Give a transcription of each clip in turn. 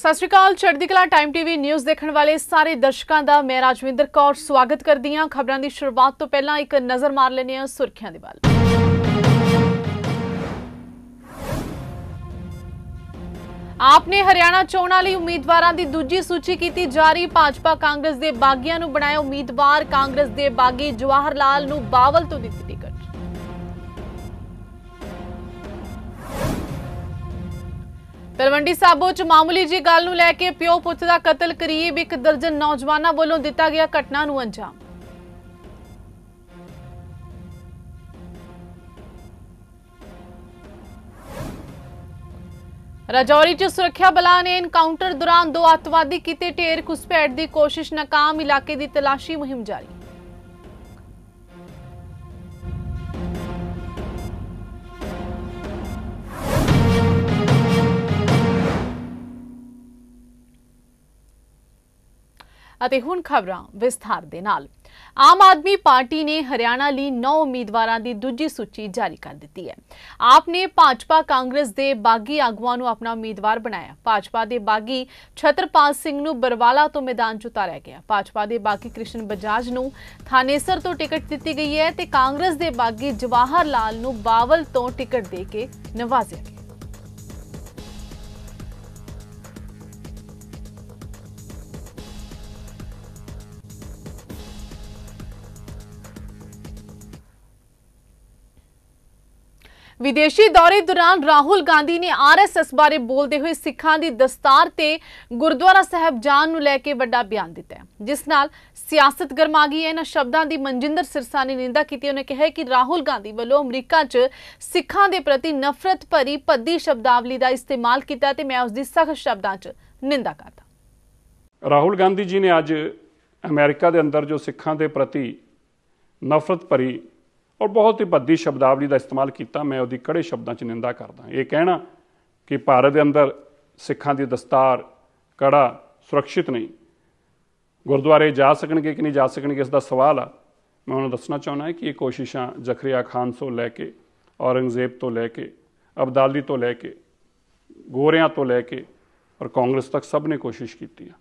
ਸਤਿ ਸ਼੍ਰੀ ਅਕਾਲ, ਚੜ੍ਹਦੀ ਕਲਾ ਟਾਈਮ ਟੀਵੀ ਨਿਊਜ਼ ਦੇਖਣ ਵਾਲੇ ਸਾਰੇ ਦਰਸ਼ਕਾਂ ਦਾ, ਮੈਂ ਰਾਜਵਿੰਦਰ ਕੌਰ ਸਵਾਗਤ ਕਰਦੀ ਹਾਂ। ਖਬਰਾਂ ਦੀ ਸ਼ੁਰੂਆਤ ਤੋਂ ਪਹਿਲਾਂ ਇੱਕ ਨਜ਼ਰ ਮਾਰ ਲੈਂਦੇ ਹਾਂ ਸੁਰਖੀਆਂ ਦੇ ਵੱਲ। ਆਪ ਨੇ ਹਰਿਆਣਾ ਚੋਣਾਂ ਲਈ ਉਮੀਦਵਾਰਾਂ ਦੀ ਦੂਜੀ ਸੂਚੀ ਕੀਤੀ ਜਾਰੀ। ਭਾਜਪਾ ਕਾਂਗਰਸ ਦੇ ਬਾਗੀਆਂ ਨੂੰ ਬਣਾਇਆ ਉਮੀਦਵਾਰ। ਕਾਂਗਰਸ ਦੇ ਬਾਗੀ ਜਵਾਹਰ ਲਾਲ ਨੂੰ ਬਾਵਲ ਤੋਂ ਦਿੱਤੀ। ਤਲਵੰਡੀ ਸਾਬੋ ਚ ਮਾਮੂਲੀ ਜੀ ਗੱਲ ਨੂੰ ਲੈ ਕੇ ਪਿਓ ਪੁੱਤ ਦਾ ਕਤਲ ਕਰੀਬ ਇੱਕ ਦਰਜਨ ਨੌਜਵਾਨਾਂ ਵੱਲੋਂ ਦਿੱਤਾ ਗਿਆ ਘਟਨਾ ਨੂੰ ਅੰਜਾਮ। ਰਾਜੌਰੀ ਚ ਸੁਰੱਖਿਆ ਬਲਾਂ ਨੇ ਐਨਕਾਊਂਟਰ ਦੌਰਾਨ ਦੋ ਅੱਤਵਾਦੀ ਕੀਤੇ ਢੇਰ ਘੁਸਪੈਠ ਦੀ ਕੋਸ਼ਿਸ਼ ਨਾਕਾਮ ਇਲਾਕੇ ਦੀ ਤਲਾਸ਼ੀ ਮੁਹਿੰਮ ਜਾਰੀ। ਅਤੇ ਹੁਣ ਖਬਰਾਂ ਵਿਸਥਾਰ ਦੇ ਨਾਲ। ਆਮ ਆਦਮੀ ਪਾਰਟੀ ਨੇ ਹਰਿਆਣਾ ਲਈ 9 ਉਮੀਦਵਾਰਾਂ ਦੀ ਦੂਜੀ ਸੂਚੀ ਜਾਰੀ ਕਰ ਦਿੱਤੀ ਹੈ। ਆਪ ਨੇ ਭਾਜਪਾ ਕਾਂਗਰਸ ਦੇ ਬਾਗੀ ਆਗੂਆਂ ਨੂੰ ਆਪਣਾ ਉਮੀਦਵਾਰ ਬਣਾਇਆ। ਭਾਜਪਾ ਦੇ ਬਾਗੀ ਛਤਰਪਾਲ ਸਿੰਘ ਨੂੰ ਬਰਵਾਲਾ ਤੋਂ ਮੈਦਾਨ 'ਚ ਉਤਾਰਿਆ ਗਿਆ। ਭਾਜਪਾ ਦੇ ਬਾਗੀ ਕ੍ਰਿਸ਼ਨ ਬਜਾਜ ਨੂੰ ਥਾਨੇਸਰ ਤੋਂ ਟਿਕਟ ਦਿੱਤੀ ਗਈ ਹੈ ਤੇ ਕਾਂਗਰਸ ਦੇ ਬਾਗੀ ਜਵਾਹਰ ਲਾਲ ਨੂੰ ਬਾਵਲ ਤੋਂ ਟਿਕਟ ਦੇ ਕੇ ਨਵਾਜ਼ਿਆ ਗਿਆ। ਵਿਦੇਸ਼ੀ ਦੌਰੇ ਦੌਰਾਨ ਰਾਹੁਲ ਗਾਂਧੀ ਨੇ ਆਰਐਸਐਸ ਬਾਰੇ ਬੋਲਦੇ ਹੋਏ ਸਿੱਖਾਂ ਦੀ ਦਸਤਾਰ ਤੇ ਗੁਰਦੁਆਰਾ ਸਾਹਿਬ ਜਾਣ ਨੂੰ ਲੈ ਕੇ ਵੱਡਾ ਬਿਆਨ ਦਿੱਤਾ ਜਿਸ ਨਾਲ ਸਿਆਸਤ ਗਰਮਾ ਗਈ ਹੈ। ਇਹਨਾਂ ਸ਼ਬਦਾਂ ਦੀ ਮਨਜਿੰਦਰ ਸਿਰਸਾ ਨੇ ਨਿੰਦਾ ਕੀਤੀ ਉਹਨੇ ਕਿਹਾ ਕਿ ਰਾਹੁਲ ਗਾਂਧੀ ਵੱਲੋਂ ਅਮਰੀਕਾ 'ਚ ਸਿੱਖਾਂ ਦੇ ਪ੍ਰਤੀ ਨਫ਼ਰਤ ਭਰੀ ਭੱਦੀ ਸ਼ਬਦਾਵਲੀ ਦਾ ਇਸਤੇਮਾਲ ਕੀਤਾ ਤੇ ਮੈਂ ਉਸ ਦੀ ਸਖਤ ਸ਼ਬਦਾਂ 'ਚ ਨਿੰਦਾ ਕਰਦਾ ਰਾਹੁਲ ਗਾਂਧੀ ਜੀ ਨੇ ਅੱਜ ਅਮਰੀਕਾ ਦੇ ਅੰਦਰ ਜੋ ਸਿੱਖਾਂ ਦੇ ਪ੍ਰਤੀ ਨਫ਼ਰਤ ਭਰੀ ਔਰ ਬਹੁਤ ਹੀ ਭੱਦੀ ਸ਼ਬਦਾਵਲੀ ਦਾ ਇਸਤੇਮਾਲ ਕੀਤਾ, ਮੈਂ ਉਹਦੀ ਕੜੇ ਸ਼ਬਦਾਂ 'ਚ ਨਿੰਦਾ ਕਰਦਾ ਇਹ ਕਹਿਣਾ ਕਿ ਭਾਰਤ ਦੇ ਅੰਦਰ ਸਿੱਖਾਂ ਦੀ ਦਸਤਾਰ, ਕੜਾ ਸੁਰੱਖਿਅਤ ਨਹੀਂ। ਗੁਰਦੁਆਰੇ ਜਾ ਸਕਣਗੇ ਕਿ ਨਹੀਂ ਜਾ ਸਕਣਗੇ, ਇਸ ਦਾ ਸਵਾਲ ਆ। ਮੈਂ ਉਹਨਾਂ ਨੂੰ ਦੱਸਣਾ ਚਾਹੁੰਦਾ ਹਾਂ ਕਿ ਇਹ ਕੋਸ਼ਿਸ਼ਾਂ ਜ਼ਖਰੀਆ ਖਾਨ ਤੋਂ ਲੈ ਕੇ, ਔਰੰਗਜ਼ੇਬ ਤੋਂ ਲੈ ਕੇ, ਅਬਦਾਲੀ ਤੋਂ ਲੈ ਕੇ, ਗੋਰਿਆਂ ਤੋਂ ਲੈ ਕੇ ਔਰ ਕਾਂਗਰਸ ਤੱਕ ਸਭ ਨੇ ਕੋਸ਼ਿਸ਼ ਕੀਤੀ ਆ।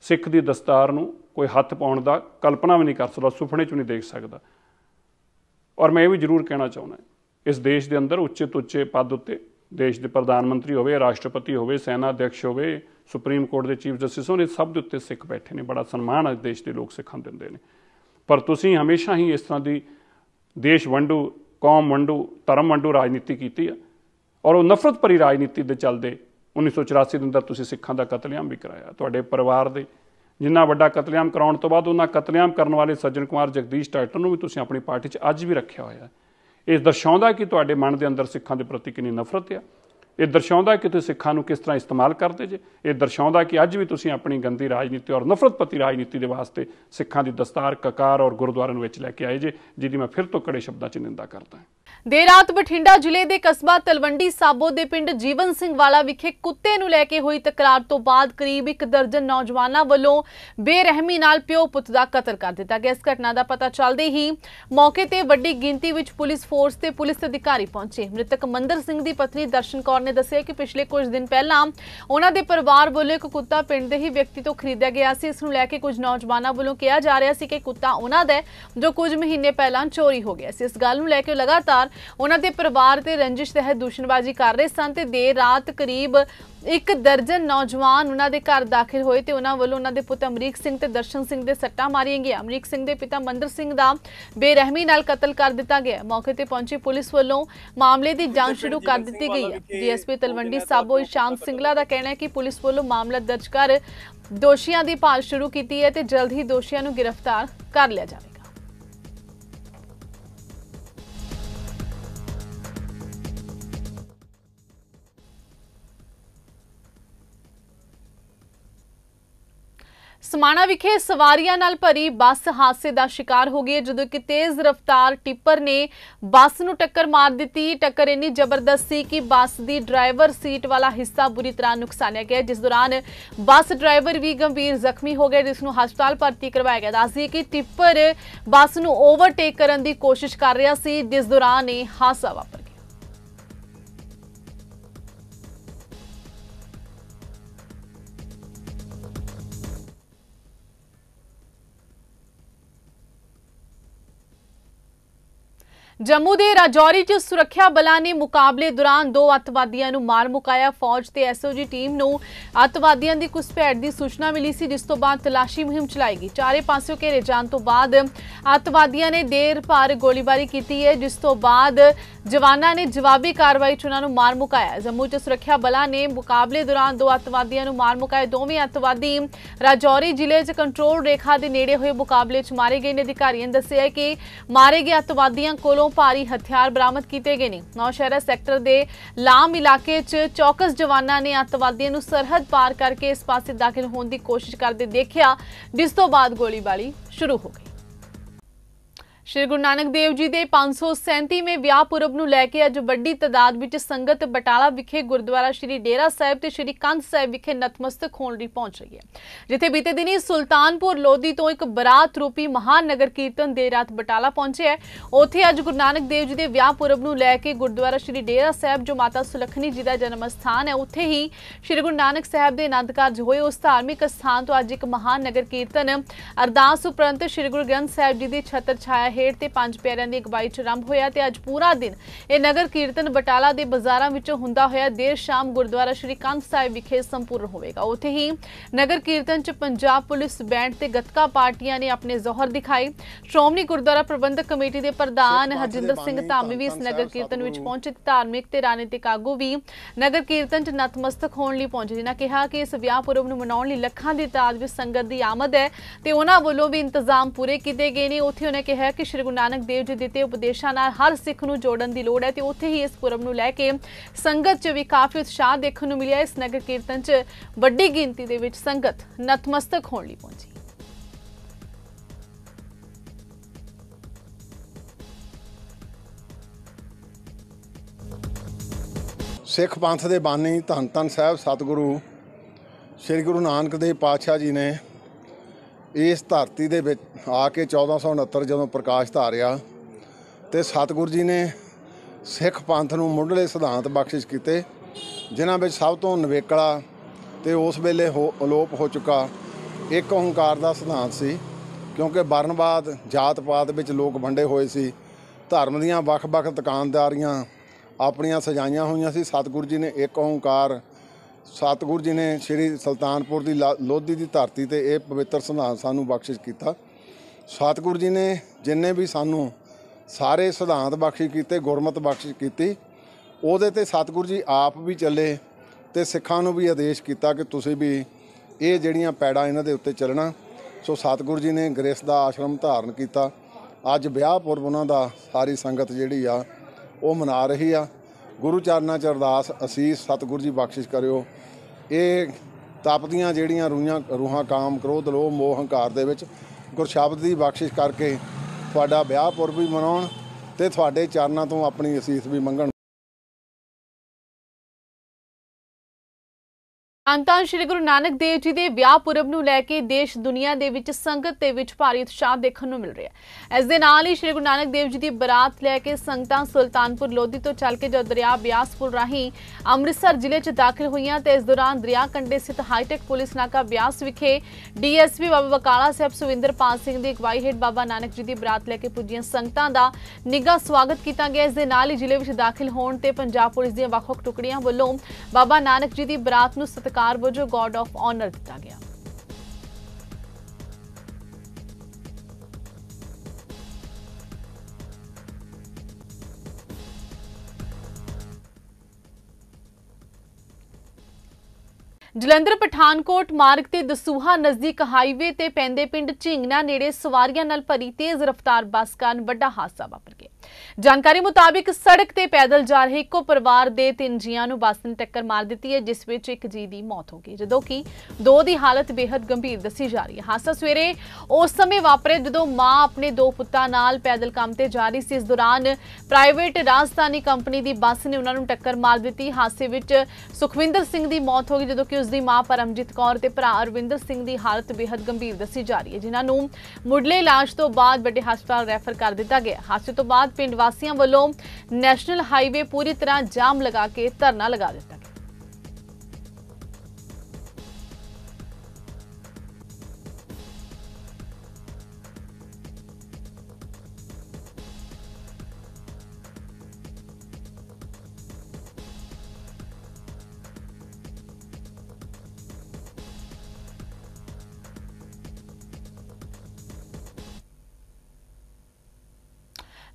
ਸਿੱਖ ਦੀ ਦਸਤਾਰ ਨੂੰ ਕੋਈ ਹੱਥ ਪਾਉਣ ਦਾ ਕਲਪਨਾ ਵੀ ਨਹੀਂ ਕਰ ਸਕਦਾ, ਸੁਪਨੇ 'ਚ ਵੀ ਨਹੀਂ ਦੇਖ ਸਕਦਾ। ਔਰ ਮੈਂ ਇਹ ਵੀ ਜ਼ਰੂਰ ਕਹਿਣਾ ਚਾਹੁੰਦਾ ਇਸ ਦੇਸ਼ ਦੇ ਅੰਦਰ ਉੱਚੇ ਤੋਂ ਉੱਚੇ ਪਦ ਉੱਤੇ ਦੇਸ਼ ਦੇ ਪ੍ਰਧਾਨ ਮੰਤਰੀ ਹੋਵੇ, ਰਾਸ਼ਟਰਪਤੀ ਹੋਵੇ ਸੈਨਾ ਅਧਿਕਸ਼ ਹੋਵੇ, ਸੁਪਰੀਮ ਕੋਰਟ ਦੇ ਚੀਫ ਜਸਟਿਸ ਹੋਣ, ਇਹ ਸਭ ਦੇ ਉੱਤੇ ਸਿੱਖ ਬੈਠੇ ਨੇ, ਬੜਾ ਸਨਮਾਨ ਅੱਜ ਦੇਸ਼ ਦੇ ਲੋਕ ਸਿੱਖਾਂ ਦਿੰਦੇ ਨੇ। ਪਰ ਤੁਸੀਂ ਹਮੇਸ਼ਾ ਹੀ ਇਸ ਤਰ੍ਹਾਂ ਦੀ ਦੇਸ਼ ਵੰਡੂ, ਕੌਮ ਵੰਡੂ, ਧਰਮ ਵੰਡੂ ਰਾਜਨੀਤੀ ਕੀਤੀ ਆ ਔਰ ਉਹ ਨਫ਼ਰਤ ਭਰੀ ਰਾਜਨੀਤੀ ਦੇ ਚੱਲਦੇ 1984 ਦੇ ਅੰਦਰ ਤੁਸੀਂ ਸਿੱਖਾਂ ਦਾ ਕਤਲੇਆਮ ਵੀ ਕਰਾਇਆ, ਤੁਹਾਡੇ ਪਰਿਵਾਰ ਦੇ ਜਿੰਨਾ ਵੱਡਾ ਕਤਲੇਆਮ ਕਰਾਉਣ ਤੋਂ ਬਾਅਦ ਉਹਨਾਂ ਕਤਲੇਆਮ ਕਰਨ ਵਾਲੇ ਸੱਜਣ ਕੁਮਾਰ ਜਗਦੀਸ਼ ਟਾਈਟਨ ਨੂੰ ਵੀ ਤੁਸੀਂ ਆਪਣੀ ਪਾਰਟੀ 'ਚ ਅੱਜ ਵੀ ਰੱਖਿਆ ਹੋਇਆ ਹੈ। ਇਹ ਦਰਸਾਉਂਦਾ ਕਿ ਤੁਹਾਡੇ ਮਨ ਦੇ ਅੰਦਰ ਸਿੱਖਾਂ ਦੇ ਪ੍ਰਤੀ ਕਿੰਨੀ ਨਫ਼ਰਤ ਹੈ ਇਹ ਦਰਸਾਉਂਦਾ ਕਿ ਤੁਸੀਂ ਸਿੱਖਾਂ ਨੂੰ ਕਿਸ ਤਰ੍ਹਾਂ ਇਸਤੇਮਾਲ ਕਰਦੇ ਜੇ। ਇਹ ਦਰਸਾਉਂਦਾ ਕਿ ਅੱਜ ਵੀ ਤੁਸੀਂ ਆਪਣੀ ਗੰਦੀ ਰਾਜਨੀਤੀ ਔਰ ਨਫ਼ਰਤਪਤੀ ਰਾਜਨੀਤੀ ਦੇ ਵਾਸਤੇ ਸਿੱਖਾਂ ਦੀ ਦਸਤਾਰ, ਕਕਾਰ ਔਰ ਗੁਰਦੁਆਰਿਆਂ ਨੂੰ ਵਿੱਚ ਲੈ ਕੇ ਆਏ ਜੇ, ਜਿਹਦੀ ਮੈਂ ਫਿਰ ਤੋਂ ਕੜੇ ਸ਼ਬਦਾਂ 'ਚ ਨਿੰਦਾ ਕਰਦਾ ਹਾਂ। ਦੇਰ ਰਾਤ ਬਠਿੰਡਾ ਜ਼ਿਲ੍ਹੇ ਦੇ ਕਸਬਾ ਤਲਵੰਡੀ ਸਾਬੋ ਦੇ ਪਿੰਡ ਜੀਵਨ ਸਿੰਘ ਵਾਲਾ ਵਿਖੇ ਕੁੱਤੇ ਨੂੰ ਲੈ ਕੇ ਹੋਈ ਤਕਰਾਰ ਤੋਂ ਬਾਅਦ ਕਰੀਬ ਇੱਕ ਦਰਜਨ ਨੌਜਵਾਨਾਂ ਵੱਲੋਂ ਬੇਰਹਿਮੀ ਨਾਲ ਪਿਓ ਪੁੱਤ ਦਾ ਕਤਲ ਕਰ ਦਿੱਤਾ ਗਿਆ। ਇਸ ਘਟਨਾ ਦਾ ਪਤਾ ਚੱਲਦੇ ਹੀ ਮੌਕੇ ਤੇ ਵੱਡੀ ਗਿਣਤੀ ਵਿੱਚ ਪੁਲਿਸ ਫੋਰਸ ਤੇ ਪੁਲਿਸ ਅਧਿਕਾਰੀ ਪਹੁੰਚੇ। ਮ੍ਰਿਤਕ ਮੰਦਰ ਸਿੰਘ ਦੀ ਪਤਨੀ ਦਰਸ਼ਨ ਕੌਰ ਨੇ ਦੱਸਿਆ ਕਿ ਪਿਛਲੇ ਕੁਝ ਦਿਨ ਪਹਿਲਾਂ ਉਹਨਾਂ ਦੇ ਪਰਿਵਾਰ ਵੱਲੋਂ ਇੱਕ ਕੁੱਤਾ ਪਿੰਡ ਦੇ ਹੀ ਵਿਅਕਤੀ ਤੋਂ ਖਰੀਦਿਆ ਗਿਆ ਸੀ। ਇਸ ਨੂੰ ਲੈ ਕੇ ਕੁਝ ਨੌਜਵਾਨਾਂ ਵੱਲੋਂ ਕਿਹਾ ਜਾ ਰਿਹਾ ਸੀ ਕਿ ਕੁੱਤਾ ਉਹਨਾਂ ਦਾ ਜੋ ਕੁਝ ਮਹੀਨੇ ਪਹਿਲਾਂ ਚੋਰੀ ਹੋ ਗਿਆ ਸੀ। ਇਸ ਗੱਲ ਨੂੰ ਲੈ ਕੇ ਲਗਾਤਾਰ ਉਹਨਾਂ ਦੇ ਪਰਿਵਾਰ ਤੇ ਰੰਜਿਸ਼ ਤਹਿਤ ਦੂਸ਼ਣਬਾਜ਼ੀ ਕਰ ਰਹੇ ਸਨ ਤੇ ਦੇਰ ਰਾਤ ਕਰੀਬ ਇੱਕ ਦਰਜਨ ਨੌਜਵਾਨ ਉਹਨਾਂ ਦੇ ਘਰ ਦਾਖਲ ਹੋਏ ਤੇ ਉਹਨਾਂ ਵੱਲੋਂ ਉਹਨਾਂ ਦੇ ਪੁੱਤ ਅਮਰੀਕ ਸਿੰਘ ਤੇ ਦਰਸ਼ਨ ਸਿੰਘ ਦੇ ਸੱਟਾਂ ਮਾਰੀਆਂ ਗਈਆਂ। ਅਮਰੀਕ ਸਿੰਘ ਦੇ ਪਿਤਾ ਮੰਦਰ ਸਿੰਘ ਦਾ ਬੇਰਹਿਮੀ ਨਾਲ ਕਤਲ ਕਰ ਦਿੱਤਾ ਗਿਆ। ਮੌਕੇ ਤੇ ਪਹੁੰਚੀ ਪੁਲਿਸ ਵੱਲੋਂ ਮਾਮਲੇ ਦੀ ਜਾਂਚ ਸ਼ੁਰੂ ਕਰ ਦਿੱਤੀ ਗਈ ਹੈ। ਡੀਐਸਪੀ ਤਲਵੰਡੀ ਸਾਬੋ ਇਸ਼ਾਂਤ ਸਿੰਘਲਾ ਦਾ ਕਹਿਣਾ ਹੈ ਕਿ ਪੁਲਿਸ ਵੱਲੋਂ ਮਾਮਲਾ ਦਰਜ ਕਰ ਦੋਸ਼ੀਆਂ ਦੀ ਭਾਲ ਸ਼ੁਰੂ ਕੀਤੀ ਹੈ ਤੇ ਜਲਦ ਹੀ ਦੋਸ਼ੀਆਂ ਨੂੰ ਗ੍ਰਿਫਤਾਰ ਕਰ ਲਿਆ ਜਾਵੇਗਾ ਸਮਾਣਾ ਵਿਖੇ ਸਵਾਰੀਆਂ ਨਾਲ ਭਰੀ ਬੱਸ ਹਾਦਸੇ ਦਾ ਸ਼ਿਕਾਰ ਹੋ ਗਈ ਜਦੋਂ ਕਿ ਤੇਜ਼ ਰਫ਼ਤਾਰ ਟਿੱਪਰ ਨੇ ਬੱਸ ਨੂੰ ਟੱਕਰ ਮਾਰ ਦਿੱਤੀ। ਟੱਕਰ ਇੰਨੀ ਜ਼ਬਰਦਸਤ ਸੀ ਕਿ ਬੱਸ ਦੀ ਡਰਾਈਵਰ ਸੀਟ ਵਾਲਾ ਹਿੱਸਾ ਬੁਰੀ ਤਰ੍ਹਾਂ ਨੁਕਸਾਨਿਆ ਗਿਆ। ਜਿਸ ਦੌਰਾਨ ਬੱਸ ਡਰਾਈਵਰ ਵੀ ਗੰਭੀਰ ਜ਼ਖਮੀ ਹੋ ਗਿਆ ਜਿਸ ਨੂੰ ਹਸਪਤਾਲ ਭਰਤੀ ਕਰਵਾਇਆ ਗਿਆ। ਦੱਸਦੀ ਕਿ ਟਿੱਪਰ ਬੱਸ ਨੂੰ ਓਵਰਟੇਕ ਕਰਨ ਦੀ ਕੋਸ਼ਿਸ਼ ਕਰ ਰਿਹਾ ਸੀ, ਜਿਸ ਦੌਰਾਨ ਇਹ ਹਾਦਸਾ ਵਾਪਰਿਆ। ਜੰਮੂ ਦੇ ਰਾਜੌਰੀ 'ਚ ਸੁਰੱਖਿਆ ਬਲਾਂ ਨੇ ਮੁਕਾਬਲੇ ਦੌਰਾਨ ਦੋ ਅੱਤਵਾਦੀਆਂ ਨੂੰ ਮਾਰ ਮੁਕਾਇਆ। ਫੌਜ ਤੇ ਐਸਓਜੀ ਟੀਮ ਨੂੰ ਅੱਤਵਾਦੀਆਂ ਦੀ ਘੁਸਪੈਠ ਦੀ ਸੂਚਨਾ ਮਿਲੀ ਸੀ, ਜਿਸ ਤੋਂ ਬਾਅਦ ਤਲਾਸ਼ੀ ਮੁਹਿੰਮ ਚਲਾਈ ਗਈ। ਚਾਰੇ ਪਾਸਿਓਂ ਘੇਰੇ ਜਾਣ ਤੋਂ ਬਾਅਦ ਅੱਤਵਾਦੀਆਂ ਨੇ ਦੇਰ ਭਰ ਗੋਲੀਬਾਰੀ ਕੀਤੀ ਹੈ, ਜਿਸ ਤੋਂ ਬਾਅਦ ਜਵਾਨਾਂ ਨੇ ਜਵਾਬੀ ਕਾਰਵਾਈ 'ਚ ਉਹਨਾਂ ਨੂੰ ਮਾਰ ਮੁਕਾਇਆ। ਜੰਮੂ 'ਚ ਸੁਰੱਖਿਆ ਬਲਾਂ ਨੇ ਮੁਕਾਬਲੇ ਦੌਰਾਨ ਦੋ ਅੱਤਵਾਦੀਆਂ ਨੂੰ ਮਾਰ ਮੁਕਾਇਆ ਦੋਵੇਂ ਅੱਤਵਾਦੀ ਰਾਜੌਰੀ ਜ਼ਿਲ੍ਹੇ 'ਚ ਕੰਟਰੋਲ ਰੇਖਾ ਦੇ ਨੇੜੇ ਹੋਏ ਮੁਕਾਬਲੇ 'ਚ ਮਾਰੇ ਗਏ ਨੇ। ਅਧਿਕਾਰੀਆਂ ਨੇ ਦੱਸਿਆ ਕਿ ਮਾਰੇ ਗਏ ਅੱਤਵਾਦੀਆਂ ਕੋਲੋਂ ਭਾਰੀ ਹਥਿਆਰ ਬਰਾਮਦ ਕੀਤੇ ਗਏ ਨੇ। ਨੌਸ਼ਹਿਰਾ ਸੈਕਟਰ ਦੇ ਲਾਮ ਇਲਾਕੇ 'ਚ ਚੌਕਸ ਜਵਾਨਾਂ ਨੇ ਅੱਤਵਾਦੀਆਂ ਨੂੰ ਸਰਹੱਦ ਪਾਰ ਕਰਕੇ ਇਸ ਪਾਸੇ ਦਾਖਲ ਹੋਣ ਦੀ ਕੋਸ਼ਿਸ਼ ਕਰਦੇ ਦੇਖਿਆ, ਜਿਸ ਤੋਂ ਬਾਅਦ ਗੋਲੀਬਾਰੀ ਸ਼ੁਰੂ ਹੋ ਗਈ। ਸ਼੍ਰੀ ਗੁਰੂ ਨਾਨਕ ਦੇਵ ਜੀ ਦੇ 537ਵੇਂ ਵਿਆਹ ਪੁਰਬ ਨੂੰ ਲੈ ਕੇ ਅੱਜ ਵੱਡੀ ਤਾਦਾਦ ਵਿੱਚ ਸੰਗਤ ਬਟਾਲਾ ਵਿਖੇ ਗੁਰਦੁਆਰਾ ਸ਼੍ਰੀ ਡੇਰਾ ਸਾਹਿਬ ਤੇ ਸ਼੍ਰੀ ਕੰਧ ਸਾਹਿਬ ਵਿਖੇ ਨਤਮਸਤਕ ਹੋਣ ਲਈ ਪਹੁੰਚ ਰਹੀ ਹੈ। ਜਿੱਥੇ ਬੀਤੇ ਦਿਨੀ ਸੁਲਤਾਨਪੁਰ ਲੋਧੀ ਤੋਂ ਇੱਕ ਬਰਾਤ ਰੂਪੀ ਮਹਾਨ ਨਗਰ ਕੀਰਤਨ ਦੇ ਰਾਤ ਬਟਾਲਾ ਪਹੁੰਚਿਆ ਹੈ। ਉੱਥੇ ਅੱਜ ਗੁਰੂ ਨਾਨਕ ਦੇਵ ਜੀ ਦੇ ਵਿਆਹ ਪੁਰਬ ਨੂੰ ਲੈ ਕੇ ਗੁਰਦੁਆਰਾ ਸ਼੍ਰੀ ਡੇਰਾ ਸਾਹਿਬ, ਜੋ ਮਾਤਾ ਸੁਲੱਖਣੀ ਜੀ ਦਾ ਜਨਮ ਸਥਾਨ ਹੈ, ਉੱਥੇ ਹੀ ਸ਼੍ਰੀ ਗੁਰੂ ਨਾਨਕ ਸਾਹਿਬ ਦੇ ਆਨੰਦ ਕਾਰਜ ਹੋਏ। ਉਸ ਧਾਰਮਿਕ ਸਥਾਨ ਤੋਂ ਅੱਜ ਇੱਕ ਮਹਾਨ ਨਗਰ ਕੀਰਤਨ ਅਰਦਾਸ ਉਪਰੰਤ ਸ਼੍ਰੀ ਗੁਰੂ ਗ੍ਰੰਥ ਸਾਹਿਬ ਜੀ ਦੀ ਛਤਰ ਛਾਇਆ ਹੇਠ ਤੇ ਪੰਜ ਪਿਆਰਿਆਂ ਦੀ ਅਗਵਾਈ ਚ ਆਰੰਭ ਹੋਇਆ ਤੇ ਅੱਜ ਪੂਰਾ ਦਿਨ ਇਹ ਨਗਰ ਕੀਰਤਨ ਬਟਾਲਾ ਦੇ ਬਾਜ਼ਾਰਾਂ ਵਿੱਚੋਂ ਹੁੰਦਾ ਹੋਇਆ ਦੇਰ ਸ਼ਾਮ ਗੁਰਦੁਆਰਾ ਸ਼੍ਰੀ ਕੰਧ ਸਾਹਿਬ ਵਿਖੇ ਸੰਪੂਰਨ ਹੋਵੇਗਾ। ਉੱਥੇ ਹੀ ਨਗਰ ਕੀਰਤਨ ਚ ਪੰਜਾਬ ਪੁਲਿਸ ਬੈਂਡ ਤੇ ਗੱਤਕਾ ਪਾਰਟੀਆਂ ਨੇ ਆਪਣੇ ਜ਼ੋਹਰ ਦਿਖਾਏ। ਸ਼੍ਰੋਮਣੀ ਗੁਰਦੁਆਰਾ ਪ੍ਰਬੰਧਕ ਕਮੇਟੀ ਦੇ ਪ੍ਰਧਾਨ ਹਰਜਿੰਦਰ ਸਿੰਘ ਧਾਮੀ ਵੀ ਇਸ ਨਗਰ ਕੀਰਤਨ ਵਿੱਚ ਪਹੁੰਚੇ ਧਾਰਮਿਕ ਤੇ ਰਾਜਨੀਤਿਕ ਆਗੂ ਵੀ ਨਗਰ ਕੀਰਤਨ ਚ ਨਤਮਸਤਕ ਹੋਣ ਲਈ ਪਹੁੰਚੇ। ਜਿਨ੍ਹਾਂ ਕਿਹਾ ਕਿ ਇਸ ਵਿਆਹ ਪੁਰਬ ਨੂੰ ਮਨਾਉਣ ਲਈ ਲੱਖਾਂ ਦੀ ਤਾਦਾਦ ਵਿੱਚ ਸੰਗਤ ਦੀ ਆਮਦ ਹੈ ਤੇ ਉਹਨਾਂ ਵੱਲੋਂ ਵੀ ਇੰਤਜ਼ਾਮ ਪੂਰੇ ਕੀਤੇ ਗਏ ਨੇ। ਉੱਥੇ ਉਹਨੇ ਕਿਹਾ ਕਿ ਸ਼੍ਰੀ ਗੁਰੂ ਨਾਨਕ ਦੇਵ ਜੀ ਦਿੱਤੇ ਉਪਦੇਸ਼ਾਂ ਨਾਲ ਹਰ ਸਿੱਖ ਨੂੰ ਜੋੜਨ ਦੀ ਲੋੜ ਹੈ ਤੇ ਉੱਥੇ ਹੀ ਇਸ ਪੁਰਬ ਨੂੰ ਲੈ ਕੇ ਸੰਗਤ 'ਚ ਵੀ ਕਾਫੀ ਉਤਸ਼ਾਹ ਦੇਖਣ ਨੂੰ ਮਿਲਿਆ। ਇਸ ਨਗਰ ਕੀਰਤਨ 'ਚ ਵੱਡੀ ਗਿਣਤੀ ਦੇ ਵਿੱਚ ਸੰਗਤ ਨਤਮਸਤਕ ਹੋਣ ਲਈ ਪਹੁੰਚੀ। ਸਿੱਖ ਪੰਥ ਦੇ ਬਾਨੀ ਧੰਨ ਧੰਨ ਸਾਹਿਬ ਸਤਿਗੁਰੂ, ਸ੍ਰੀ ਗੁਰੂ ਨਾਨਕ ਦੇਵ ਪਾਤਸ਼ਾਹ ਜੀ ਨੇ ਇਸ ਧਰਤੀ ਦੇ ਵਿੱਚ ਆ ਕੇ 1469 ਜਦੋਂ ਪ੍ਰਕਾਸ਼ ਧਾਰਿਆ ਤੇ ਸਤਿਗੁਰੂ ਜੀ ਨੇ ਸਿੱਖ ਪੰਥ ਨੂੰ ਮੁੱਢਲੇ ਸਿਧਾਂਤ ਬਖਸ਼ਿਸ਼ ਕੀਤੇ, ਜਿਨ੍ਹਾਂ ਵਿੱਚ ਸਭ ਤੋਂ ਨਵੇਕਲਾ ਤੇ ਉਸ ਵੇਲੇ ਹੋ, ਅਲੋਪ ਹੋ ਚੁੱਕਾ ਇੱਕ ਓੰਕਾਰ ਦਾ ਸਿਧਾਂਤ ਸੀ, ਕਿਉਂਕਿ ਵਰਨਵਾਦ ਜਾਤ ਪਾਤ ਵਿੱਚ ਲੋਕ ਵੰਡੇ ਹੋਏ ਸੀ, ਧਰਮ ਦੀਆਂ ਵੱਖ-ਵੱਖ ਦੁਕਾਨਦਾਰੀਆਂ ਆਪਣੀਆਂ ਸਜਾਈਆਂ ਹੋਈਆਂ ਸੀ, ਸਤਿਗੁਰੂ ਜੀ ਨੇ ਇੱਕ ਓੰਕਾਰ ਸਤਿਗੁਰੂ ਜੀ ਨੇ ਸ੍ਰੀ ਸੁਲਤਾਨਪੁਰ ਦੀ ਲਾ- ਲੋਧੀ ਦੀ ਧਰਤੀ ਤੇ ਇਹ ਪਵਿੱਤਰ ਸਿਧਾਂਤ ਸਾਨੂੰ ਬਖਸ਼ਿਸ਼ ਕੀਤਾ। ਸਤਿਗੁਰੂ ਜੀ ਨੇ ਜਿੰਨੇ ਵੀ ਸਾਨੂੰ ਸਾਰੇ ਸਿਧਾਂਤ ਬਖਸ਼ਿਸ਼ ਕੀਤੇ, ਗੁਰਮਤ ਬਖਸ਼ਿਸ਼ ਕੀਤੀ, ਉਹਦੇ ਤੇ ਸਤਿਗੁਰੂ ਜੀ ਆਪ ਵੀ ਚੱਲੇ ਤੇ ਸਿੱਖਾਂ ਨੂੰ ਵੀ ਆਦੇਸ਼ ਕੀਤਾ ਕਿ ਤੁਸੀਂ ਵੀ ਇਹ ਜਿਹੜੀਆਂ ਪੈੜਾਂ ਇਹਨਾਂ ਦੇ ਉੱਤੇ ਚੱਲਣਾ। ਸੋ ਸਤਿਗੁਰੂ ਜੀ ਨੇ ਗ੍ਰੇਸ ਦਾ ਆਸ਼ਰਮ ਧਾਰਨ ਕੀਤਾ। ਅੱਜ ਵਿਆਹ ਪੁਰਬ ਉਹਨਾਂ ਦਾ, ਸਾਰੀ ਸੰਗਤ ਜਿਹੜੀ ਆ, ਉਹ ਮਨਾ ਰਹੀ ਆ। ਗੁਰੂ ਚਰਨਾਂ ਚ ਅਰਦਾਸ, ਅਸੀਸ, ਸਤਿਗੁਰੂ ਜੀ ਬਖਸ਼ਿਸ਼ ਕਰਿਓ। ਇਹ ਤਪਦੀਆਂ ਜਿਹੜੀਆਂ ਰੂਹਾਂ ਰੂਹਾਂ ਕਾਮ, ਕ੍ਰੋਧ, ਲੋਭ, ਮੋਹ, ਹੰਕਾਰ ਦੇ ਵਿੱਚ ਗੁਰਸ਼ਬਦ ਦੀ ਬਖਸ਼ਿਸ਼ ਕਰਕੇ ਤੁਹਾਡਾ ਵਿਆਹ ਪੁਰਬ ਵੀ ਮਨਾਉਣ ਤੇ ਤੁਹਾਡੇ ਚਰਨਾਂ ਤੋਂ ਆਪਣੀ ਅਸੀਸ ਵੀ ਮੰਗਣ। ਅੰਤਾਂ ਸ਼੍ਰੀ ਗੁਰੂ ਨਾਨਕ ਦੇਵ ਜੀ ਦੇ ਵਿਆਹ ਪੁਰਬ ਨੂੰ ਲੈ ਕੇ ਦੇਸ਼ ਦੁਨੀਆ ਦੇ ਵਿੱਚ ਸੰਗਤ ਦੇ ਵਿੱਚ ਭਾਰੀ ਉਤਸ਼ਾਹ ਦੇਖਣ ਨੂੰ ਮਿਲ ਰਿਹਾ ਹੈ। ਇਸ ਦੇ ਨਾਲ ਹੀ ਸ਼੍ਰੀ ਗੁਰੂ ਨਾਨਕ ਦੇਵ ਜੀ ਦੀ ਬਰਾਤ ਲੈ ਕੇ ਸੰਗਤਾਂ ਸੁਲਤਾਨਪੁਰ ਲੋਧੀ ਤੋਂ ਚੱਲ ਕੇ ਜਦ ਦਰਿਆ ਬਿਆਸਪੁਰ ਰਾਹੀਂ ਅੰਮ੍ਰਿਤਸਰ ਜ਼ਿਲ੍ਹੇ 'ਚ ਦਾਖਲ ਹੋਈਆਂ ਤੇ ਇਸ ਦੌਰਾਨ ਦਰਿਆ ਕੰਢੇ ਸਥਿਤ ਹਾਈਟੈਕ ਪੁਲਿਸ ਨਾਕਾ ਬਿਆਸ ਵਿਖੇ ਡੀਐਸਪੀ ਬਾਬਾ ਬਕਾਲਾ ਸਾਹਿਬ ਸੁਵਿੰਦਰਪਾਲ ਸਿੰਘ ਦੀ ਅਗਵਾਈ ਹੇਠ ਬਾਬਾ ਨਾਨਕ ਜੀ ਦੀ ਬਰਾਤ ਲੈ ਕੇ ਪੁੱਜੀਆਂ ਸੰਗਤਾਂ ਦਾ ਨਿੱਘਾ ਸਵਾਗਤ ਕੀਤਾ ਗਿਆ। ਇਸ ਦੇ ਨਾਲ ਹੀ ਜ਼ਿਲ੍ਹੇ ਵਿੱਚ ਦਾਖਲ ਹੋਣ ਤੇ ਪੰਜਾਬ ਪੁਲਿਸ ਦੀਆਂ ਵੱਖ-ਵੱਖ ਟੁਕੜੀਆਂ ਵੱਲੋਂ ਬਾਬਾ ਨਾਨਕ ਜੀ ਦੀ ਬਰਾਤ ਨੂੰ ਸਤਿਕਾਰ ਵਜੋਂ ਗਾਰਡ ਆਫ ਆਨਰ ਦਿੱਤਾ ਗਿਆ। ਜਲੰਧਰ ਪਠਾਨਕੋਟ ਮਾਰਗ ਤੇ ਦਸੂਹਾ ਨਜ਼ਦੀਕ ਹਾਈਵੇ ਤੇ ਪੈਂਦੇ ਪਿੰਡ ਝਿੰਗਨਾ ਨੇੜੇ ਸਵਾਰੀਆਂ ਨਾਲ ਭਰੀ ਤੇਜ਼ ਰਫ਼ਤਾਰ ਬੱਸ ਕਾਰਨ ਵੱਡਾ ਹਾਦਸਾ ਵਾਪਰਿਆ। ਜਾਣਕਾਰੀ ਮੁਤਾਬਿਕ ਸੜਕ ਤੇ ਪੈਦਲ ਜਾ ਰਹੇ ਇੱਕੋ ਪਰਿਵਾਰ ਦੇ ਤਿੰਨ ਜੀਆਂ ਨੂੰ ਬੱਸ ਨੇ ਟੱਕਰ ਮਾਰ ਦਿੱਤੀ ਹੈ, ਜਿਸ ਵਿੱਚ ਇੱਕ ਜੀ ਦੀ ਮੌਤ ਹੋ ਗਈ, ਜਦੋਂ ਕਿ ਦੋ ਦੀ ਹਾਲਤ ਬੇहद ਗੰਭੀਰ ਦੱਸੀ ਜਾ ਰਹੀ ਹੈ। ਹਾਦਸਾ ਸਵੇਰੇ ਉਸ ਸਮੇਂ ਵਾਪਰੇ ਜਦੋਂ ਮਾਂ ਆਪਣੇ ਦੋ ਪੁੱਤਾਂ ਨਾਲ ਪੈਦਲ ਕੰਮ ਤੇ ਜਾ ਰਹੀ ਸੀ। ਇਸ ਦੌਰਾਨ ਪ੍ਰਾਈਵੇਟ ਰਾਜਧਾਨੀ ਕੰਪਨੀ ਦੀ ਬੱਸ ਨੇ ਉਹਨਾਂ ਨੂੰ ਟੱਕਰ ਮਾਰ ਦਿੱਤੀ। ਹਾਦਸੇ ਵਿੱਚ ਸੁਖਵਿੰਦਰ ਸਿੰਘ ਦੀ ਮੌਤ ਹੋ ਗਈ, ਜਦੋਂ ਕਿ ਉਸ ਦੀ ਮਾਂ ਪਰਮਜੀਤ ਕੌਰ ਤੇ ਭਰਾ ਅਰਵਿੰਦਰ ਸਿੰਘ ਦੀ ਹਾਲਤ ਬੇहद ਗੰਭੀਰ ਦੱਸੀ ਜਾ ਰਹੀ ਹੈ, ਜਿਨ੍ਹਾਂ ਨੂੰ ਮੁੱਢਲੇ ਇਲਾਜ ਤੋਂ ਬਾਅਦ ਵੱਡੇ ਹਸਪਤਾਲ ਰੈਫਰ ਕਰ ਦਿੱਤਾ ਗਿਆ। ਹਾਦਸੇ ਤੋਂ ਬਾਅਦ ਪਿੰਡ ਵਾਸੀਆਂ ਵੱਲੋਂ ਨੈਸ਼ਨਲ ਹਾਈਵੇ ਪੂਰੀ ਤਰ੍ਹਾਂ ਜਾਮ ਲਗਾ ਕੇ ਧਰਨਾ ਲਗਾ ਦਿੱਤਾ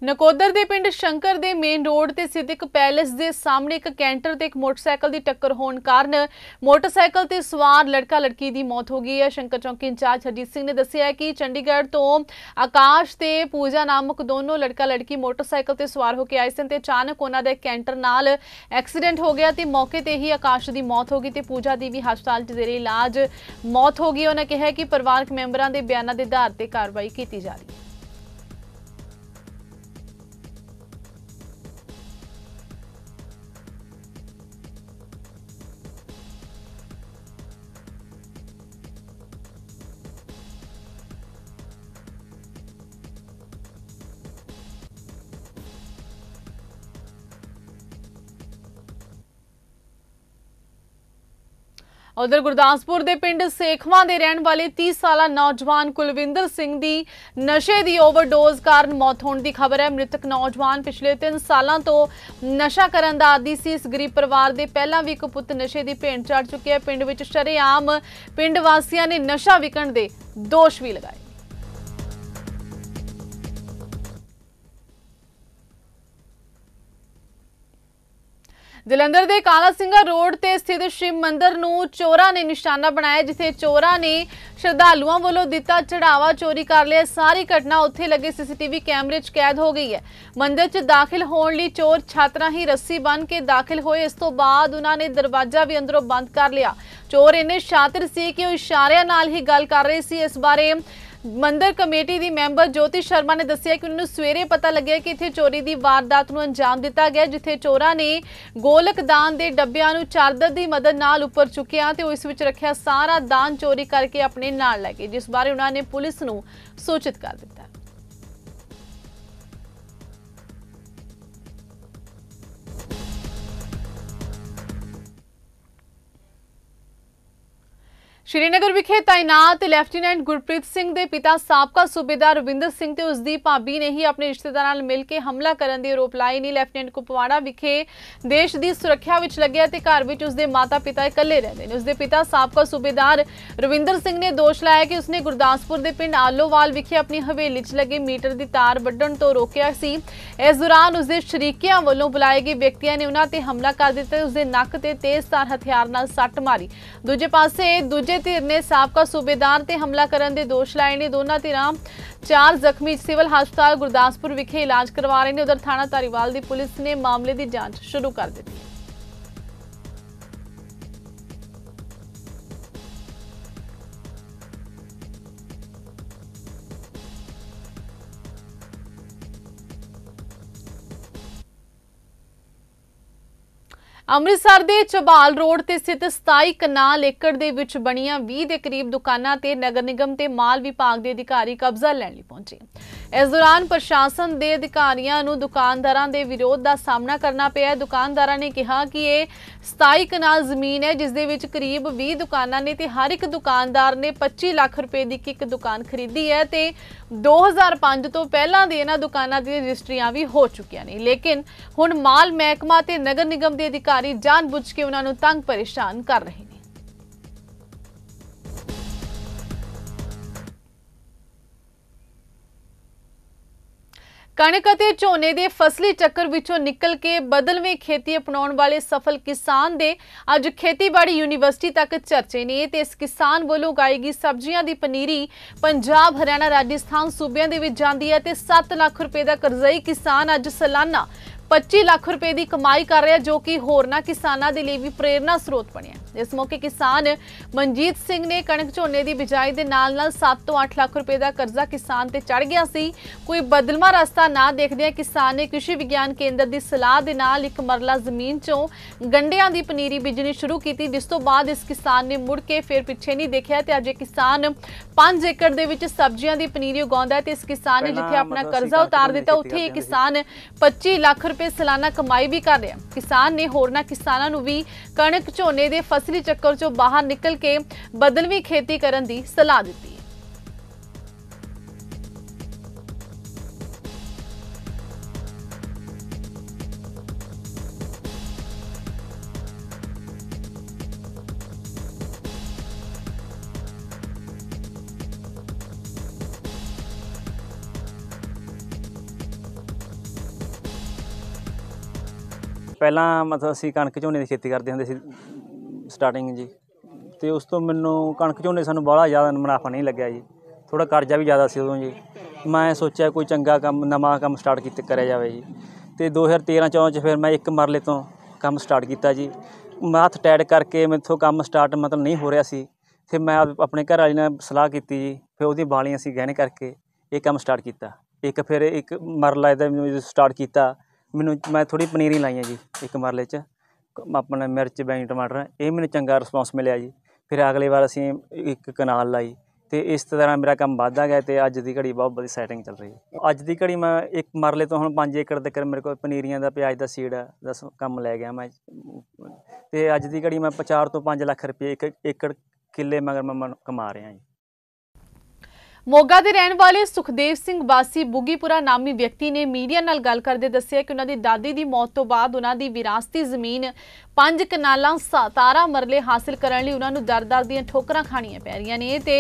ਨਕੋਦਰ ਦੇ ਪਿੰਡ ਸ਼ੰਕਰ ਦੇ ਮੇਨ ਰੋਡ ਤੇ ਸਥਿਤ ਇੱਕ ਪੈਲੇਸ ਦੇ ਸਾਹਮਣੇ ਇੱਕ ਕੈਂਟਰ ਤੇ ਇੱਕ ਮੋਟਰਸਾਈਕਲ ਦੀ ਟੱਕਰ ਹੋਣ ਕਾਰਨ ਮੋਟਰਸਾਈਕਲ ਤੇ ਸਵਾਰ ਲੜਕਾ ਲੜਕੀ ਦੀ ਮੌਤ ਹੋ ਗਈ ਹੈ। ਸ਼ੰਕਰ ਚੌਂਕੀ ਇੰਚਾਰਜ ਹਰਜੀਤ ਸਿੰਘ ਨੇ ਦੱਸਿਆ ਕਿ ਚੰਡੀਗੜ੍ਹ ਤੋਂ ਆਕਾਸ਼ ਤੇ ਪੂਜਾ ਨਾਮਕ ਦੋਨੋਂ ਲੜਕਾ ਲੜਕੀ ਮੋਟਰਸਾਈਕਲ ਤੇ ਸਵਾਰ ਹੋ ਕੇ ਆਏ ਸਨ ਤੇ ਅਚਾਨਕ ਉਹਨਾਂ ਦਾ ਇੱਕ ਕੈਂਟਰ ਨਾਲ ਐਕਸੀਡੈਂਟ ਹੋ ਗਿਆ ਤੇ ਮੌਕੇ ਤੇ ਹੀ ਆਕਾਸ਼ ਦੀ ਮੌਤ ਹੋ ਗਈ ਤੇ ਪੂਜਾ ਦੀ ਵੀ ਹਸਪਤਾਲ 'ਚ ਜ਼ੇਰੇ ਇਲਾਜ ਮੌਤ ਹੋ ਗਈ। ਉਹਨਾਂ ਕਿਹਾ ਕਿ ਪਰਿਵਾਰਕ ਮੈਂਬਰਾਂ ਦੇ ਬਿਆਨਾਂ ਦੇ ਆਧਾਰ ਤੇ ਕਾਰਵਾਈ ਕੀਤੀ ਜਾ ਰਹੀ ਹੈ। ਉਧਰ ਗੁਰਦਾਸਪੁਰ ਦੇ ਪਿੰਡ ਸੇਖਵਾਂ ਦੇ ਰਹਿਣ ਵਾਲੇ 30 ਸਾਲਾ ਨੌਜਵਾਨ ਕੁਲਵਿੰਦਰ ਸਿੰਘ ਦੀ ਨਸ਼ੇ ਦੀ ਓਵਰਡੋਜ਼ ਕਾਰਨ ਮੌਤ ਹੋਣ ਦੀ ਖਬਰ ਹੈ। ਮ੍ਰਿਤਕ ਨੌਜਵਾਨ ਪਿਛਲੇ 3 ਸਾਲਾਂ ਤੋਂ ਨਸ਼ਾ ਕਰਨ ਦਾ ਆਦੀ ਸੀ। ਇਸ ਗਰੀਬ ਪਰਿਵਾਰ ਦੇ ਪਹਿਲਾਂ ਵੀ ਇੱਕ ਪੁੱਤ ਨਸ਼ੇ ਦੀ ਭੇਂਟ ਚੜ ਚੁੱਕਿਆ ਪਿੰਡ ਵਿੱਚ ਸ਼ਰੇਆਮ ਪਿੰਡ ਵਾਸੀਆਂ ਨੇ ਨਸ਼ਾ ਵਿਕਣ ਦੇ ਦੋਸ਼ ਵੀ ਲਗਾਏ। ਜਲੰਧਰ ਦੇ ਕਾਲਾ ਸਿੰਘਾ ਰੋਡ ਤੇ ਸਥਿਤ ਸ਼ਿਵ ਮੰਦਿਰ ਨੂੰ ਚੋਰਾਂ ਨੇ ਨਿਸ਼ਾਨਾ ਬਣਾਇਆ, ਜਿੱਥੇ ਚੋਰਾਂ ਨੇ ਸ਼ਰਧਾਲੂਆਂ ਵੱਲੋਂ ਦਿੱਤਾ ਚੜਾਵਾ, ਚੋਰੀ ਕਰ ਲਿਆ। ਸਾਰੀ ਘਟਨਾ ਉੱਥੇ ਲੱਗੇ ਸੀਸੀਟੀਵੀ ਕੈਮਰੇ 'ਚ ਕੈਦ ਹੋ ਗਈ ਹੈ। ਮੰਦਿਰ 'ਚ ਦਾਖਲ ਹੋਣ ਲਈ ਚੋਰ ਛਾਤਰਾ ਹੀ ਰੱਸੀ ਬੰਨ ਕੇ ਦਾਖਲ ਹੋਏ। ਇਸ ਤੋਂ ਬਾਅਦ ਉਹਨਾਂ ਨੇ ਦਰਵਾਜ਼ਾ ਵੀ ਅੰਦਰੋਂ ਬੰਦ ਕਰ ਲਿਆ। ਚੋਰ ਇੰਨੇ ਸ਼ਾਤਰ ਸੀ ਕਿ ਉਹ ਇਸ਼ਾਰਿਆਂ ਨਾਲ ਹੀ ਗੱਲ ਕਰ ਰਹੇ ਸੀ। ਇਸ ਬਾਰੇ ਮੰਦਰ ਕਮੇਟੀ ਦੀ ਮੈਂਬਰ ਜੋਤੀ ਸ਼ਰਮਾ ਨੇ ਦੱਸਿਆ ਕਿ ਉਹਨਾਂ ਨੂੰ ਸਵੇਰੇ ਪਤਾ ਲੱਗਿਆ ਕਿ ਇੱਥੇ ਚੋਰੀ ਦੀ ਵਾਰਦਾਤ ਨੂੰ ਅੰਜਾਮ ਦਿੱਤਾ ਗਿਆ, ਜਿੱਥੇ ਚੋਰਾਂ ਨੇ ਗੋਲਕ ਦਾਨ ਦੇ ਡੱਬਿਆਂ ਨੂੰ ਚਾਦਰ ਦੀ ਮਦਦ ਨਾਲ ਉੱਪਰ ਚੁੱਕਿਆ ਤੇ ਉਹ ਇਸ ਵਿੱਚ ਰੱਖਿਆ ਸਾਰਾ ਦਾਨ ਚੋਰੀ ਕਰਕੇ ਆਪਣੇ ਨਾਲ ਲੈ ਗਏ, ਜਿਸ ਬਾਰੇ ਉਹਨਾਂ ਨੇ ਪੁਲਿਸ ਨੂੰ ਸੂਚਿਤ ਕਰ ਦਿੱਤਾ। ਸ਼੍ਰੀਨਗਰ ਵਿਖੇ ਤਾਇਨਾਤ ਲੈਫਟੀਨੈਂਟ ਗੁਰਪ੍ਰੀਤ ਸਿੰਘ ਦੇ ਪਿਤਾ ਸਾਬਕਾ ਸੂਬੇਦਾਰ ਰਵਿੰਦਰ ਸਿੰਘ ਤੇ ਉਸ ਦੀ ਭਾਬੀ ਨੇ ਹੀ ਆਪਣੇ ਰਿਸ਼ਤੇਦਾਰਾਂ ਨਾਲ ਮਿਲ ਕੇ ਹਮਲਾ ਕਰਨ ਦੇ ਆਰੋਪ ਲਾਏ ਨੇ, ਲੈਫਟੀਨੈਂਟ ਕੁਪਵਾੜਾ ਵਿਖੇ ਦੇਸ਼ ਦੀ ਸੁਰੱਖਿਆ ਵਿੱਚ ਲੱਗਿਆ ਤੇ ਘਰ ਵਿੱਚ ਉਸ ਦੇ ਮਾਤਾ-ਪਿਤਾ ਇਕੱਲੇ ਰਹਿੰਦੇ ਨੇ। ਉਸ ਦੇ ਪਿਤਾ ਸਾਬਕਾ ਸੂਬੇਦਾਰ ਰਵਿੰਦਰ ਸਿੰਘ ਨੇ ਦੋਸ਼ ਲਾਇਆ ਕਿ ਉਸਨੇ ਗੁਰਦਾਸਪੁਰ ਦੇ ਪਿੰਡ ਆਲੋਵਾਲ ਵਿਖੇ ਆਪਣੀ ਹਵੇਲੀ 'ਚ ਲੱਗੇ ਮੀਟਰ ਦੀ ਤਾਰ ਵੱਢਣ ਤੋਂ ਰੋਕਿਆ ਸੀ। ਇਸ ਦੌਰਾਨ ਉਸ ਦੇ ਸ਼ਰੀਕਿਆਂ ਵੱਲੋਂ ਬੁਲਾਏ ਗਏ ਵਿਅਕਤੀਆਂ ਨੇ ਉਹਨਾਂ ਤੇ ਹਮਲਾ ਕਰ ਦਿੱਤਾ ਉਸ ਦੇ ਨੱਕ ਤੇ ਤੇਜ਼ਧਾਰ ਹਥਿਆਰ ਨਾਲ ਸੱਟ ਮਾਰੀ। ਦੂਜੇ ਪਾਸੇ ਦੂਜੇ ਧਿਰ ਨੇ ਸਾਬਕਾ ਸੂਬੇਦਾਰ ਤੇ ਹਮਲਾ ਕਰਨ ਦੇ ਦੋਸ਼ ਲਾਏ ਨੇ। ਦੋਨਾਂ ਧਿਰਾਂ ਚਾਰ ਜ਼ਖਮੀ ਸਿਵਲ ਹਸਪਤਾਲ ਗੁਰਦਾਸਪੁਰ ਵਿਖੇ ਇਲਾਜ ਕਰਵਾ ਰਹੇ ਨੇ। ਉਧਰ ਥਾਣਾ ਧਾਰੀਵਾਲ ਦੀ ਪੁਲਿਸ ਨੇ ਮਾਮਲੇ ਦੀ ਜਾਂਚ ਸ਼ੁਰੂ ਕਰ ਦਿੱਤੀ। ਅੰਮ੍ਰਿਤਸਰ ਦੇ ਚਬਾਲ ਰੋਡ ਤੇ ਸਥਿਤ 27 ਕਨਾਲ ਏਕੜ ਦੇ ਵਿੱਚ ਬਣੀਆਂ 20 ਦੇ ਕਰੀਬ ਦੁਕਾਨਾਂ ਤੇ ਨਗਰ ਨਿਗਮ ਤੇ ਮਾਲ ਵਿਭਾਗ ਦੇ ਅਧਿਕਾਰੀ ਕਬਜ਼ਾ ਲੈਣ ਲਈ ਪਹੁੰਚੇ। ਇਸ ਦੌਰਾਨ ਪ੍ਰਸ਼ਾਸਨ ਦੇ ਅਧਿਕਾਰੀਆਂ ਨੂੰ ਦੁਕਾਨਦਾਰਾਂ ਦੇ ਵਿਰੋਧ ਦਾ ਸਾਹਮਣਾ ਕਰਨਾ ਪਿਆ। ਦੁਕਾਨਦਾਰਾਂ ਨੇ ਕਿਹਾ ਕਿ ਇਹ 27 ਕਨਾਲ ਜ਼ਮੀਨ ਹੈ, ਜਿਸ ਦੇ ਵਿੱਚ ਕਰੀਬ 20 ਦੁਕਾਨਾਂ ਨੇ ਤੇ ਹਰ ਇੱਕ ਦੁਕਾਨਦਾਰ ਨੇ 25 ਲੱਖ ਰੁਪਏ ਦੀ ਇੱਕ ਦੁਕਾਨ ਖਰੀਦੀ ਹੈ ਤੇ 2005 ਤੋਂ ਪਹਿਲਾਂ ਦੇ ਇਹਨਾਂ ਦੁਕਾਨਾਂ ਦੀਆਂ ਰਜਿਸਟਰੀਆਂ ਵੀ ਹੋ ਚੁੱਕੀਆਂ ਨੇ। ਲੇਕਿਨ ਹੁਣ ਮਾਲ ਮਹਿਕਮਾ ਤੇ ਨਗਰ ਨਿਗਮ ਦੇ ਅਧਿਕਾਰੀ ਜਾਣਬੁੱਝ ਕੇ ਉਹਨਾਂ ਨੂੰ ਤੰਗ ਪਰੇਸ਼ਾਨ ਕਰ ਰਹੇ ਨੇ। ਕਣਕ ਅਤੇ ਝੋਨੇ ਦੇ ਫਸਲੀ ਚੱਕਰ ਵਿੱਚੋਂ ਨਿਕਲ ਕੇ ਬਦਲਵੇਂ ਖੇਤੀ ਅਪਣਾਉਣ ਵਾਲੇ ਸਫਲ ਕਿਸਾਨ ਦੇ ਅੱਜ ਖੇਤੀਬਾੜੀ ਯੂਨੀਵਰਸਿਟੀ ਤੱਕ ਚਰਚੇ ਨੇ ਤੇ ਇਸ ਕਿਸਾਨ ਵੱਲੋਂ ਉਗਾਈ ਗਈ ਸਬਜ਼ੀਆਂ ਦੀ ਪਨੀਰੀ ਪੰਜਾਬ, ਹਰਿਆਣਾ, ਰਾਜਸਥਾਨ, ਸੂਬਿਆਂ ਦੇ ਵਿੱਚ ਜਾਂਦੀ ਹੈ ਤੇ 7 ਲੱਖ ਰੁਪਏ ਦਾ ਕਰਜ਼ਈ ਕਿਸਾਨ ਅੱਜ ਸਾਲਾਨਾ 25 ਲੱਖ ਰੁਪਏ ਦੀ ਕਮਾਈ ਕਰ ਰਿਹਾ ਜੋ ਕਿ ਹੋਰਨਾਂ ਕਿਸਾਨਾਂ ਦੇ ਲਈ ਵੀ ਪ੍ਰੇਰਨਾ ਸਰੋਤ ਬਣਿਆ ਇਸ ਮੌਕੇ ਕਿਸਾਨ ਮਨਜੀਤ ਸਿੰਘ ਨੇ ਕਣਕ ਝੋਨੇ ਦੀ ਬਿਜਾਈ ਦੇ ਨਾਲ-ਨਾਲ 7 ਤੋਂ 8 ਲੱਖ ਰੁਪਏ ਦਾ ਕਰਜ਼ਾ ਕਿਸਾਨ ਤੇ ਚੜ ਗਿਆ ਸੀ। ਕੋਈ ਬਦਲਮਾ ਰਸਤਾ ਨਾ ਦੇਖਦਿਆਂ ਕਿਸਾਨ ਨੇ ਕ੍ਰਿਸ਼ੀ ਵਿਗਿਆਨ ਕੇਂਦਰ ਦੀ ਸਲਾਹ ਦੇ ਨਾਲ ਇੱਕ ਮਰਲਾ ਜ਼ਮੀਨ 'ਚੋਂ ਗੰਡਿਆਂ ਦੀ ਪਨੀਰੀ ਬੀਜਣੀ ਸ਼ੁਰੂ ਕੀਤੀ ਜਿਸ ਤੋਂ ਬਾਅਦ ਇਸ ਕਿਸਾਨ ਨੇ ਮੁੜ ਕੇ ਫਿਰ ਪਿੱਛੇ ਨਹੀਂ ਦੇਖਿਆ ਤੇ ਅੱਜ ਇਹ ਕਿਸਾਨ 5 ਏਕੜ ਦੇ ਵਿੱਚ ਸਬਜ਼ੀਆਂ ਦੀ ਪਨੀਰੀ ਉਗਾਉਂਦਾ ਹੈ ਤੇ ਇਸ ਕਿਸਾਨ ਨੇ ਜਿੱਥੇ ਆਪਣਾ ਕਰਜ਼ਾ ਉਤਾਰ ਦਿੱਤਾ ਉੱਥੇ ਇਹ ਕਿਸਾਨ 25 ਲੱਖ ਰੁਪਏ ਸਾਲਾਨਾ ਕਮਾਈ ਵੀ ਕਰ ਰਿਹਾ। ਕਿਸਾਨ ਨੇ ਹੋਰਨਾਂ ਕਿਸਾਨਾਂ ਨੂੰ ਵੀ ਕਣਕ ਝੋਨੇ ਦੇ ਫਸਲੀ ਚੱਕਰ ਚੋਂ ਬਾਹਰ ਨਿਕਲ ਕੇ ਬਦਲਵੀਂ ਖੇਤੀ ਕਰਨ ਦੀ ਸਲਾਹ ਦਿੱਤੀ। ਪਹਿਲਾਂ ਮਤਲਬ ਅਸੀਂ ਕਣਕ ਝੋਨੇ ਦੀ ਖੇਤੀ ਕਰਦੇ ਹੁੰਦੇ ਸੀ ਸਟਾਰਟਿੰਗ ਜੀ ਅਤੇ ਉਸ ਤੋਂ ਮੈਨੂੰ ਕਣਕ ਝੋਨੇ ਸਾਨੂੰ ਬਾਹਲਾ ਜ਼ਿਆਦਾ ਮੁਨਾਫਾ ਨਹੀਂ ਲੱਗਿਆ ਜੀ। ਥੋੜ੍ਹਾ ਕਰਜ਼ਾ ਵੀ ਜ਼ਿਆਦਾ ਸੀ ਉਦੋਂ ਜੀ। ਮੈਂ ਸੋਚਿਆ ਕੋਈ ਚੰਗਾ ਕੰਮ, ਨਵਾਂ ਕੰਮ ਸਟਾਰਟ ਕੀਤਾ, ਕਰਿਆ ਜਾਵੇ ਜੀ। ਤੇ 2013 14 ਚ ਫਿਰ ਮੈਂ ਇੱਕ ਮਰਲੇ ਤੋਂ ਕੰਮ ਸਟਾਰਟ ਕੀਤਾ ਜੀ। ਮੈਂ ਹੱਥ ਟੈਡ ਕਰਕੇ ਮੈਥੋਂ ਕੰਮ ਸਟਾਰਟ ਮਤਲਬ ਨਹੀਂ ਹੋ ਰਿਹਾ ਸੀ। ਫਿਰ ਮੈਂ ਆਪਣੇ ਘਰ ਵਾਲੀ ਨਾਲ ਸਲਾਹ ਕੀਤੀ ਜੀ। ਫਿਰ ਉਹਦੀ ਬਾਲੀਆਂ ਸੀ ਗਹਿਣੇ ਕਰਕੇ ਇਹ ਕੰਮ ਸਟਾਰਟ ਕੀਤਾ। ਇੱਕ ਫਿਰ ਇੱਕ ਮਰਲਾ ਇਹਦਾ ਸਟਾਰਟ ਕੀਤਾ ਮੈਨੂੰ ਮੈਂ ਥੋੜੀ ਪਨੀਰੀ ਲਾਈਆਂ ਜੀ, ਇੱਕ ਮਰਲੇ 'ਚ ਆਪਣਾ ਮਿਰਚ, ਬੈਂਗਣ, ਟਮਾਟਰ, ਇਹ ਮੈਨੂੰ ਚੰਗਾ ਰਿਸਪੌਂਸ ਮਿਲਿਆ ਜੀ। ਫਿਰ ਅਗਲੇ ਵਾਰ ਅਸੀਂ ਇੱਕ ਕਨਾਲ ਲਾਈ, ਤੇ ਇਸ ਤਰ੍ਹਾਂ ਮੇਰਾ ਕੰਮ ਵੱਧਦਾ ਗਿਆ ਤੇ ਅੱਜ ਦੀ ਘੜੀ ਬਹੁਤ ਵਧੀਆ ਸੈਟਿੰਗ ਚੱਲ ਰਹੀ ਹੈ। ਅੱਜ ਦੀ ਘੜੀ ਮੈਂ ਇੱਕ ਮਰਲੇ ਤੋਂ ਹੁਣ 5 ਏਕੜ ਤੱਕ ਮੇਰੇ ਕੋਲ ਪਨੀਰੀਆਂ ਦਾ, ਪਿਆਜ਼ ਦਾ ਸੀਡ ਦਾ ਸ- ਕੰਮ ਲੈ ਗਿਆ ਮੈਂ। ਤੇ ਅੱਜ ਦੀ ਘੜੀ ਮੈਂ 4 ਤੋਂ 5 ਲੱਖ ਰੁਪਏ ਇੱਕ ਏਕੜ ਕਿੱਲੇ ਮਗਰ ਮੈਂ ਮਨ- ਕਮਾ ਰਿਹਾ ਜੀ। ਮੋਗਾ ਦੇ ਰਹਿਣ ਵਾਲੇ ਸੁਖਦੇਵ ਸਿੰਘ ਵਾਸੀ ਬੁੱਗੀਪੁਰਾ ਨਾਮੀ ਵਿਅਕਤੀ ਨੇ ਮੀਡੀਆ ਨਾਲ ਗੱਲ ਕਰਦੇ ਦੱਸਿਆ ਕਿ ਉਹਨਾਂ ਦੀ ਦਾਦੀ ਦੀ ਮੌਤ ਤੋਂ ਬਾਅਦ ਉਹਨਾਂ ਦੀ ਵਿਰਾਸਤੀ ਜ਼ਮੀਨ ਪੰਜ ਕਨਾਲਾਂ 17 ਮਰਲੇ ਹਾਸਲ ਕਰਨ ਲਈ ਉਹਨਾਂ ਨੂੰ ਦਰ-ਦਰ ਦੀਆਂ ਠੋਕਰਾਂ ਖਾਣੀਆਂ ਪੈ ਰਹੀਆਂ ਨੇ ਤੇ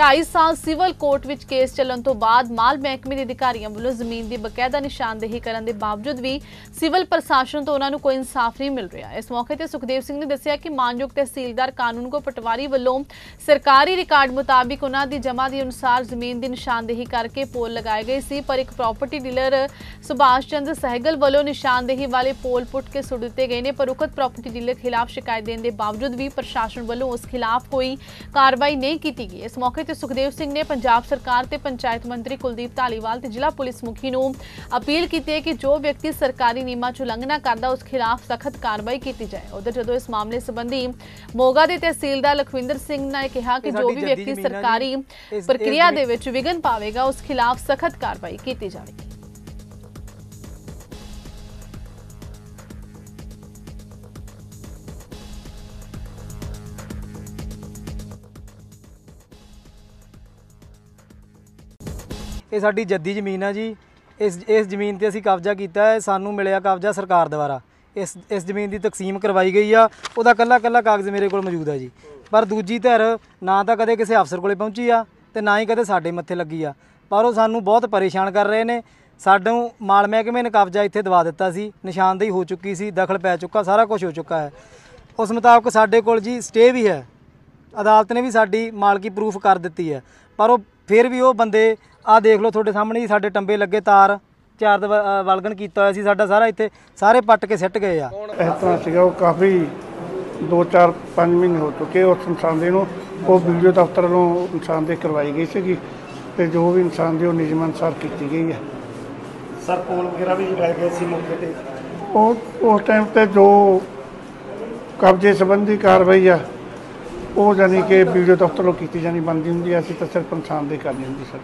2.5 ਸਾਲ ਸਿਵਲ ਕੋਰਟ ਵਿੱਚ ਕੇਸ ਚੱਲਣ ਤੋਂ ਬਾਅਦ ਮਾਲ ਮਹਿਕਮੇ ਦੇ ਅਧਿਕਾਰੀਆਂ ਵੱਲੋਂ ਜ਼ਮੀਨ ਦੀ ਬਕਾਇਦਾ ਨਿਸ਼ਾਨਦੇਹੀ ਕਰਨ ਦੇ ਬਾਵਜੂਦ ਵੀ ਸਿਵਲ ਪ੍ਰਸ਼ਾਸਨ ਤੋਂ ਉਹਨਾਂ ਨੂੰ ਕੋਈ ਇਨਸਾਫ ਨਹੀਂ ਮਿਲ ਰਿਹਾ। ਇਸ ਮੌਕੇ ਤੇ ਸੁਖਦੇਵ ਸਿੰਘ ਨੇ ਦੱਸਿਆ ਕਿ ਮਾਨਯੋਗ ਤਹਿਸੀਲਦਾਰ ਕਾਨੂੰਨ ਕੋ ਪਟਵਾਰੀ ਵੱਲੋਂ ਸਰਕਾਰੀ ਰਿਕਾਰਡ ਮੁਤਾਬਿਕ ਉਹਨਾਂ ਦੀ ਜਮ੍ਹਾਂ ਦੇ ਅਨੁਸਾਰ ਜ਼ਮੀਨ ਦੀ ਨਿਸ਼ਾਨਦੇਹੀ ਕਰਕੇ ਪੋਲ ਲਗਾਏ ਗਏ ਸੀ ਪਰ ਇੱਕ ਪ੍ਰਾਪਰਟੀ ਡੀਲਰ ਸੁਭਾਸ਼ ਚੰਦਰ ਸਹਿਗਲ ਵੱਲੋਂ ਨਿਸ਼ਾਨਦੇਹੀ ਵਾਲੇ ਪੋਲ ਪੁੱਟ ਕੇ ਸੁੱਟ ਦਿੱਤੇ ਗਏ ਨੇ ਪਰ ਉਕਤ ਪ੍ਰਾਪਰਟੀ ਡੀਲਰ ਖਿਲਾਫ ਸ਼ਿਕਾਇਤ ਦੇਣ ਦੇ ਬਾਵਜੂਦ ਵੀ ਪ੍ਰਸ਼ਾਸਨ ਵੱਲੋਂ ਉਸ ਖਿਲਾਫ ਕੋਈ ਕਾਰਵਾਈ ਨਹੀਂ ਕੀਤੀ ਗਈ ਇਸ ਮੌਕੇ ਤੇ ਸੁਖਦੇਵ ਸਿੰਘ ਨੇ ਪੰਜਾਬ ਸਰਕਾਰ ਤੇ ਪੰਚਾਇਤ ਮੰਤਰੀ ਕੁਲਦੀਪ ਧਾਲੀਵਾਲ ਤੇ ਜ਼ਿਲ੍ਹਾ ਪੁਲਿਸ ਮੁਖੀ ਨੂੰ ਅਪੀਲ ਕੀਤੀ ਹੈ ਕਿ ਜੋ ਵਿਅਕਤੀ ਸਰਕਾਰੀ ਨਿਯਮਾਂ 'ਚ ਉਲੰਘਣਾ ਕਰਦਾ ਉਸ ਖਿਲਾਫ ਸਖਤ ਕਾਰਵਾਈ ਕੀਤੀ ਜਾਏ ਉਧਰ ਜਦੋਂ ਇਸ ਮਾਮਲੇ ਸੰਬੰਧੀ ਮੋਗਾ ਦੇ ਤਹਿਸੀਲਦਾਰ ਲਖਵਿੰਦਰ ਸਿੰਘ ਨੇ ਕਿਹਾ ਕਿ ਜੋ ਵੀ ਵਿਅਕਤੀ। ਸਰਕਾਰੀ ਪ੍ਰਕਿਰਿਆ ਦੇ ਵਿੱਚ ਵਿਘਨ ਪਾਵੇਗਾ, ਉਸ ਖਿਲਾਫ ਸਖਤ ਕਾਰਵਾਈ ਕੀਤੀ ਜਾਵੇਗੀ। ਇਹ ਸਾਡੀ ਜੱਦੀ ਜ਼ਮੀਨ ਆ ਜੀ। ਇਸ ਇਸ ਜ਼ਮੀਨ ਤੇ ਅਸੀਂ ਕਬਜ਼ਾ ਕੀਤਾ ਹੈ, ਸਾਨੂੰ ਮਿਲਿਆ ਕਬਜ਼ਾ ਸਰਕਾਰ ਦੁਆਰਾ। ਇਸ ਇਸ ਜ਼ਮੀਨ ਦੀ ਤਕਸੀਮ ਕਰਵਾਈ ਗਈ ਆ, ਉਹਦਾ ਕੱਲਾ ਕੱਲਾ ਕਾਗਜ਼ ਮੇਰੇ ਕੋਲ ਮੌਜੂਦ ਆ ਜੀ। ਪਰ ਦੂਜੀ ਧਿਰ ਨਾ ਤਾਂ ਕਦੇ ਕਿਸੇ ਅਫਸਰ ਕੋਲੇ ਪਹੁੰਚੀ ਆ ਤੇ ਨਾ ਹੀ ਕਦੇ ਸਾਡੇ ਮੱਥੇ ਲੱਗੀ ਆ। ਪਰ ਉਹ ਸਾਨੂੰ ਬਹੁਤ ਪਰੇਸ਼ਾਨ ਕਰ ਰਹੇ ਨੇ। ਸਾਨੂੰ ਮਾਲ ਮਹਿਕਮੇ ਨੇ ਕਬਜ਼ਾ ਇੱਥੇ ਦਵਾ ਦਿੱਤਾ ਸੀ। ਨਿਸ਼ਾਨਦੇਹੀ ਹੋ ਚੁੱਕੀ ਸੀ, ਦਖਲ ਪੈ ਚੁੱਕਾ, ਸਾਰਾ ਕੁਝ ਹੋ ਚੁੱਕਾ ਹੈ। ਉਸ ਮੁਤਾਬਕ ਸਾਡੇ ਕੋਲ ਜੀ ਸਟੇ ਵੀ ਹੈ। ਅਦਾਲਤ ਨੇ ਵੀ ਸਾਡੀ ਮਾਲਕੀ ਪ੍ਰੂਫ ਕਰ ਦਿੱਤੀ ਹੈ। ਪਰ ਉਹ ਫਿਰ ਵੀ ਉਹ ਬੰਦੇ, ਆਹ ਦੇਖ ਲਓ ਤੁਹਾਡੇ ਸਾਹਮਣੇ ਹੀ ਸਾਡੇ ਟੰਬੇ ਲੱਗੇ ਤਾਰ, ਚਾਰ ਦਵ- ਵਲਗਣ ਕੀਤਾ ਹੋਇਆ ਸੀ, ਸਾਡਾ ਸਾਰਾ ਇੱਥੇ ਸਾਰੇ ਪੱਟ ਕੇ ਸਿੱਟ ਗਏ ਆ। ਇਸ ਤਰ੍ਹਾਂ ਸੀਗਾ, ਉਹ ਕਾਫੀ 2-4 5 ਮਹੀਨੇ ਹੋ ਚੁੱਕੇ ਉਸ ਨਿਸ਼ਾਨਦੇਹੀ ਨੂੰ। ਉਹ ਵੀਡੀਓ ਦਫ਼ਤਰ ਵੱਲੋਂ ਨਿਸ਼ਾਨਦੇਹੀ ਕਰਵਾਈ ਗਈ ਸੀਗੀ ਤੇ ਜੋ ਵੀ ਨਿਸ਼ਾਨਦੇਹੀ ਉਹ ਨਿਯਮ ਅਨੁਸਾਰ ਕੀਤੀ ਗਈ ਹੈ ਸਰ ਪੋਲ ਵਗੈਰਾ ਵੀ ਲੈ ਗਏ ਸੀ ਮੌਕੇ ਤੇ? ਉਹ ਉਸ ਟਾਈਮ ਤੇ ਜੋ ਕਬਜ਼ੇ ਸੰਬੰਧੀ ਕਾਰਵਾਈ ਆ ਉਹ ਜਾਨੀ ਕਿ ਵੀਡੀਓ ਦਫ਼ਤਰ ਵੱਲੋਂ ਕੀਤੀ ਜਾਣੀ ਬਣਦੀ ਹੁੰਦੀ ਆ। ਅਸੀਂ ਤਾਂ ਸਿਰਫ ਨਿਸ਼ਾਨਦੇਹੀ ਕਰਨੀ ਹੁੰਦੀ ਸਰ।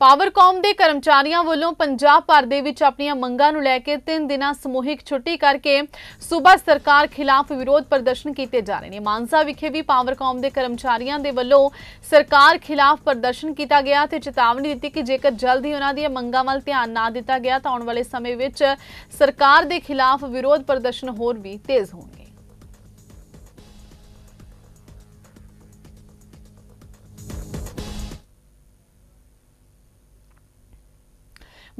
ਪਾਵਰਕਾਮ ਦੇ ਕਰਮਚਾਰੀਆਂ ਵੱਲੋਂ ਪੰਜਾਬ ਭਰ ਦੇ ਵਿੱਚ ਆਪਣੀਆਂ ਮੰਗਾਂ ਨੂੰ ਲੈ ਕੇ 3 ਦਿਨਾਂ ਸਮੂਹਿਕ ਛੁੱਟੀ ਕਰਕੇ ਸੂਬਾ ਸਰਕਾਰ ਖਿਲਾਫ ਵਿਰੋਧ ਪ੍ਰਦਰਸ਼ਨ ਕੀਤੇ ਜਾ ਰਹੇ ਨੇ। ਮਾਨਸਾ ਵਿਖੇ ਵੀ ਪਾਵਰਕਾਮ ਦੇ ਕਰਮਚਾਰੀਆਂ ਦੇ ਵੱਲੋਂ ਸਰਕਾਰ ਖਿਲਾਫ ਪ੍ਰਦਰਸ਼ਨ ਕੀਤਾ ਗਿਆ ਤੇ ਚੇਤਾਵਨੀ ਦਿੱਤੀ ਕਿ ਜੇਕਰ ਜਲਦ ਹੀ ਉਹਨਾਂ ਦੀਆਂ ਮੰਗਾਂ ਵੱਲ ਧਿਆਨ ਨਾ ਦਿੱਤਾ ਗਿਆ ਤਾਂ ਆਉਣ ਵਾਲੇ ਸਮੇਂ ਵਿੱਚ ਸਰਕਾਰ ਦੇ ਖਿਲਾਫ ਵਿਰੋਧ ਪ੍ਰਦਰਸ਼ਨ ਹੋਰ ਵੀ ਤੇਜ਼ ਹੋਣਗੇ।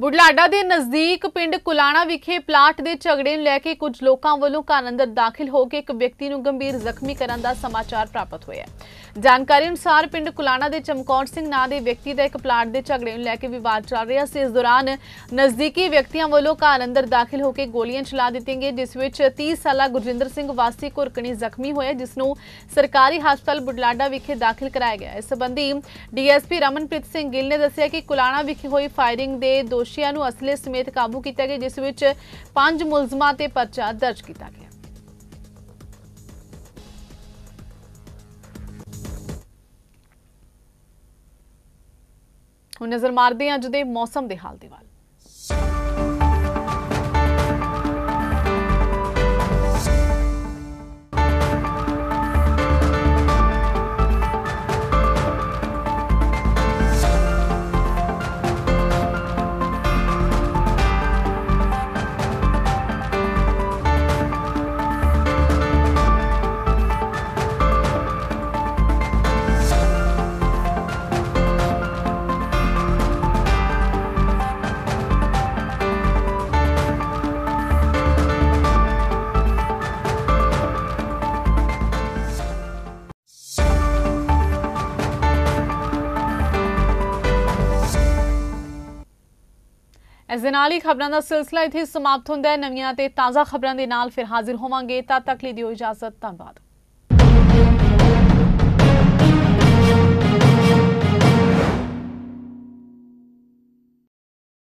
ਬੁਢਲਾਡਾ ਦੇ ਨਜ਼ਦੀਕ ਪਿੰਡ ਕੁਲਾਣਾ ਵਿਖੇ ਪਲਾਟ ਦੇ ਝਗੜੇ ਨੂੰ ਲੈ ਕੇ ਕੁਝ ਲੋਕਾਂ ਵੱਲੋਂ ਘਰ ਅੰਦਰ ਦਾਖਲ ਹੋ ਕੇ ਇੱਕ ਵਿਅਕਤੀ ਨੂੰ ਗੰਭੀਰ ਜ਼ਖਮੀ ਕਰਨ ਦਾ ਸਮਾਚਾਰ ਪ੍ਰਾਪਤ ਹੋਇਆ ਹੈ। ਜਾਣਕਾਰੀ ਅਨੁਸਾਰ ਪਿੰਡ ਕੁਲਾਣਾ ਦੇ ਚਮਕੌਰ ਸਿੰਘ ਨਾਂ ਦੇ ਵਿਅਕਤੀ ਦਾ ਇੱਕ ਪਲਾਟ ਦੇ ਝਗੜੇ ਨੂੰ ਲੈ ਕੇ ਵਿਵਾਦ ਚੱਲ ਰਿਹਾ ਸੀ। ਇਸ ਦੌਰਾਨ ਨਜ਼ਦੀਕੀ ਵਿਅਕਤੀਆਂ ਵੱਲੋਂ ਘਰ ਅੰਦਰ ਦਾਖਲ ਹੋ ਕੇ ਗੋਲੀਆਂ ਚਲਾ ਦਿੱਤੀਆਂ ਗਈਆਂ, ਜਿਸ ਵਿੱਚ 30 ਸਾਲਾ ਗੁਰਜਿੰਦਰ ਸਿੰਘ ਵਾਸੀ ਕੁਰਕਣੀ ਜ਼ਖਮੀ ਹੋਇਆ, ਜਿਸ ਨੂੰ ਸਰਕਾਰੀ ਹਸਪਤਾਲ ਬੁਢਲਾਡਾ ਵਿਖੇ ਦਾਖਲ ਕਰਾਇਆ ਗਿਆ। ਇਸ ਸੰਬੰਧੀ ਡੀਐਸਪੀ ਰਮਨਪ੍ਰੀਤ ਸਿੰਘ ਗਿੱਲ ਨੇ ਦੱਸਿਆ ਕਿ ਕੁਲਾਣਾ ਵਿਖੇ ਹੋਈ ਫਾਇਰਿੰਗ ਦੇ ਦੋਸ਼ ਦੋਸ਼ੀਆਂ ਨੂੰ ਅਸਲੇ ਸਮੇਤ ਕਾਬੂ ਕੀਤਾ ਗਿਆ, ਜਿਸ ਵਿੱਚ ਪੰਜ ਮੁਲਜ਼ਮਾਂ ਤੇ ਪਰਚਾ ਦਰਜ ਕੀਤਾ ਗਿਆ। ਹੁਣ ਨਜ਼ਰ ਮਾਰਦੇ ਹਾਂ ਅੱਜ ਦੇ ਮੌਸਮ ਦੇ ਹਾਲ ਦੇ ਵੱਲ। ਇਸ ਦੇ ਨਾਲ ਹੀ ਖਬਰਾਂ ਦਾ ਸਿਲਸਿਲਾ ਇੱਥੇ ਸਮਾਪਤ ਹੁੰਦਾ ਹੈ। ਨਵੀਆਂ ਤੇ ਤਾਜ਼ਾ ਖਬਰਾਂ ਦੇ ਨਾਲ ਫਿਰ ਹਾਜ਼ਰ ਹੋਵਾਂਗੇ। ਤਦ ਤੱਕ ਲਈ ਦਿਓ ਇਜਾਜ਼ਤ। ਧੰਨਵਾਦ।